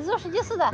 你做什么事的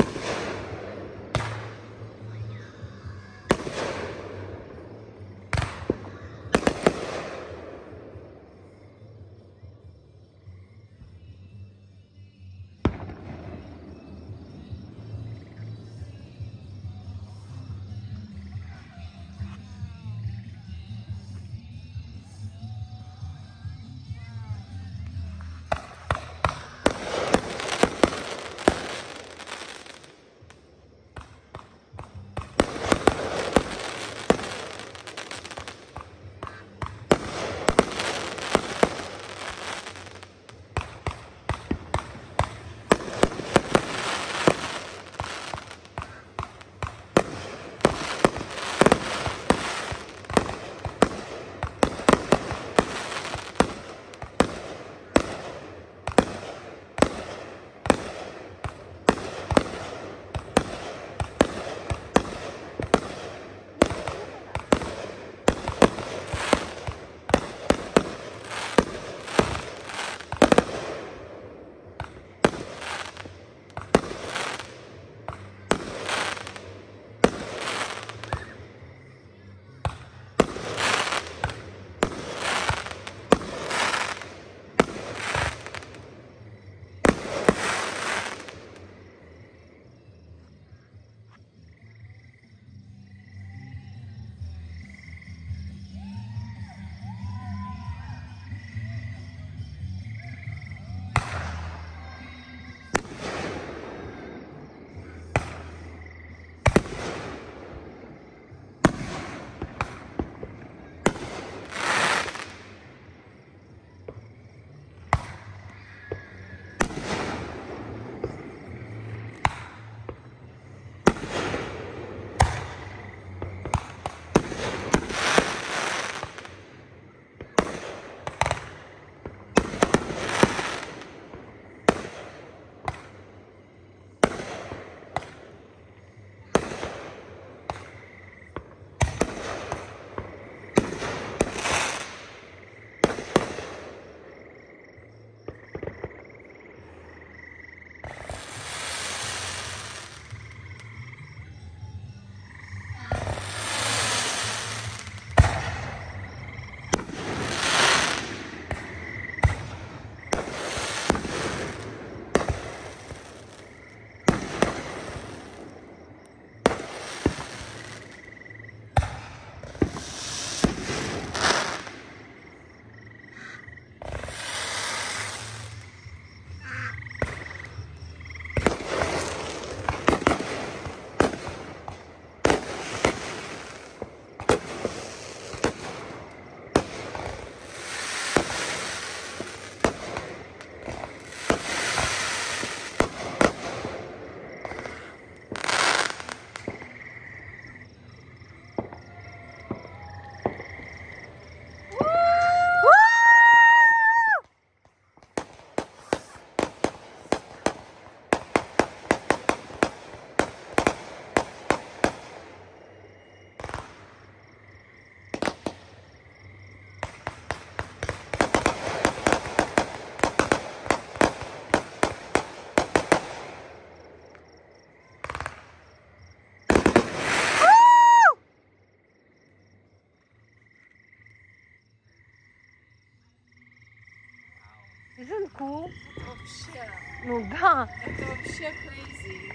Ну да. Это вообще crazy.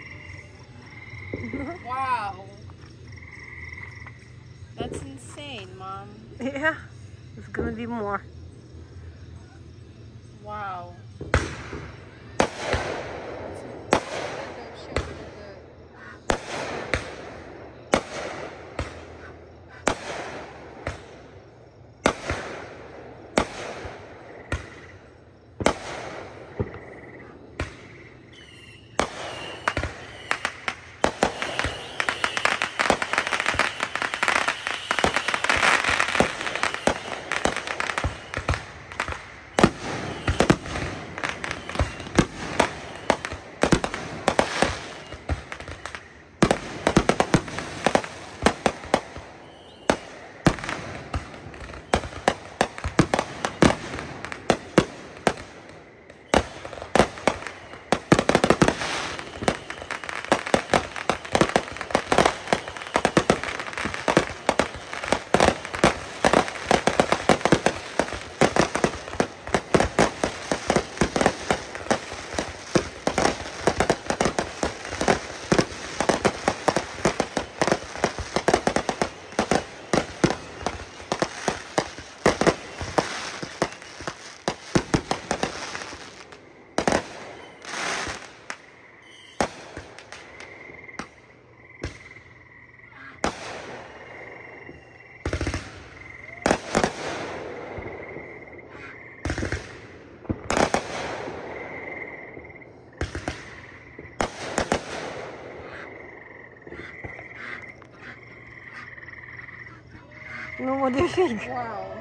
Wow. That's insane, mom. Yeah. It's gonna be more. Wow. Não modifica. Uau.